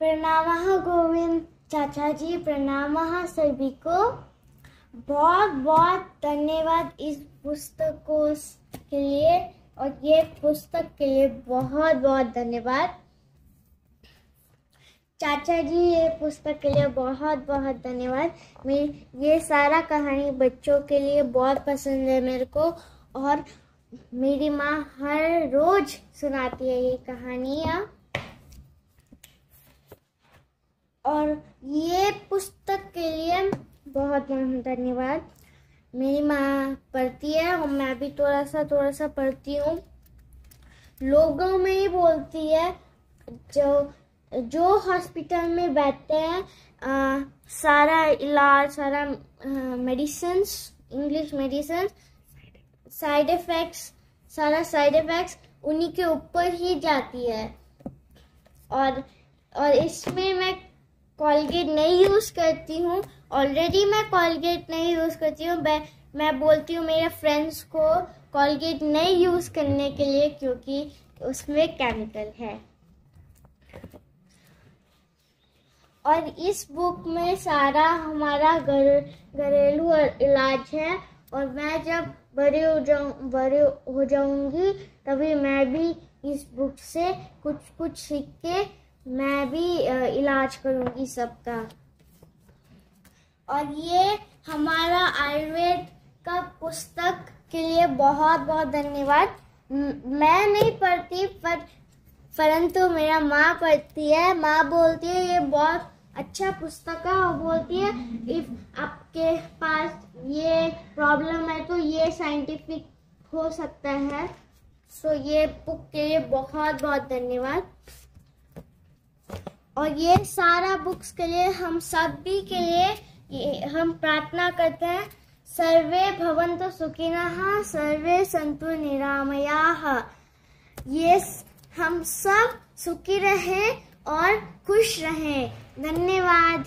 प्रणाम गोविंद चाचा जी प्रणाम सभी को। बहुत बहुत धन्यवाद इस पुस्तक को के लिए, और ये पुस्तक के लिए बहुत बहुत धन्यवाद। चाचा जी ये पुस्तक के लिए बहुत बहुत धन्यवाद। मेरी ये सारा कहानी बच्चों के लिए बहुत पसंद है मेरे को, और मेरी माँ हर रोज सुनाती है ये कहानियाँ। और ये पुस्तक के लिए बहुत बहुत धन्यवाद। मेरी माँ पढ़ती है और मैं भी थोड़ा सा थोड़ा सा पढ़ती हूँ। लोगों में ही बोलती है, जो जो हॉस्पिटल में बैठते हैं सारा इलाज, सारा medicine English medicine side effects सारा साइड इफ़ेक्ट्स उन्हीं के ऊपर ही जाती है। और और इसमें मैं कॉलगेट नहीं यूज़ करती हूँ. ऑलरेडी मैं कॉलगेट नहीं यूज़ करती हूँ. मैं मैं बोलती हूँ मेरे फ्रेंड्स को कॉलगेट नहीं यूज़ करने के लिए क्योंकि उसमें केमिकल है. और इस बुक में सारा हमारा घर, घरेलू इलाज है और मैं जब बड़े हो जाऊँ, बड़े हो जाऊँगी तभी मैं भी इस बुक से कुछ कुछ सीख के मैं भी इलाज करूँगी सबका। और ये हमारा आयुर्वेद का पुस्तक के लिए बहुत बहुत धन्यवाद। मैं नहीं पढ़ती पर परंतु मेरा माँ पढ़ती है। माँ बोलती है ये बहुत अच्छा पुस्तक है। और बोलती है इफ़ आपके पास ये प्रॉब्लम है तो ये साइंटिफिक हो सकता है। सो so, ये बुक के लिए बहुत बहुत धन्यवाद। और ये सारा बुक्स के लिए, हम सभी के लिए हम प्रार्थना करते हैं, सर्वे भवंतु सुखिनः, सर्वे संतु निरामया। ये हम सब सुखी रहें और खुश रहें। धन्यवाद।